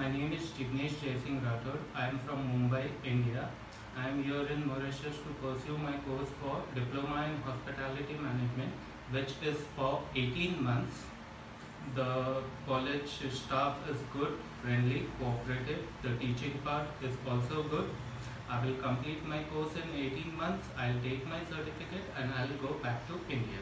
My name is Jignesh Jaising Rathod. I am from Mumbai, India. I am here in Mauritius to pursue my course for Diploma in Hospitality Management, which is for 18 months. The college staff is good, friendly, cooperative. The teaching part is also good. I will complete my course in 18 months. I'll take my certificate and I'll go back to India.